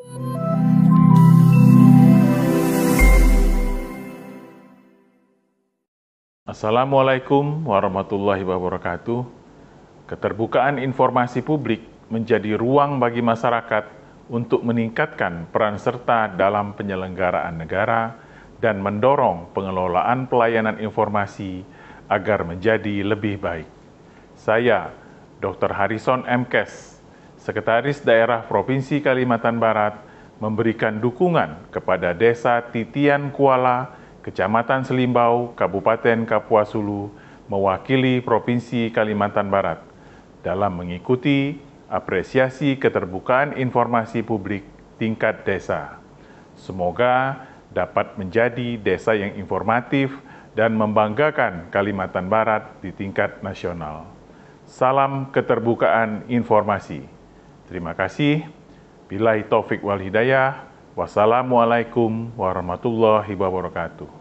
Assalamualaikum warahmatullahi wabarakatuh. Keterbukaan informasi publik menjadi ruang bagi masyarakat untuk meningkatkan peran serta dalam penyelenggaraan negara dan mendorong pengelolaan pelayanan informasi agar menjadi lebih baik. Saya, Dr. Harrison M. Kes, Sekretaris Daerah Provinsi Kalimantan Barat, memberikan dukungan kepada Desa Titian Kuala, Kecamatan Selimbau, Kabupaten Kapuas Hulu, mewakili Provinsi Kalimantan Barat dalam mengikuti apresiasi keterbukaan informasi publik tingkat desa. Semoga dapat menjadi desa yang informatif dan membanggakan Kalimantan Barat di tingkat nasional. Salam keterbukaan informasi. Terima kasih. Bilai taufik wal hidayah. Wassalamualaikum warahmatullahi wabarakatuh.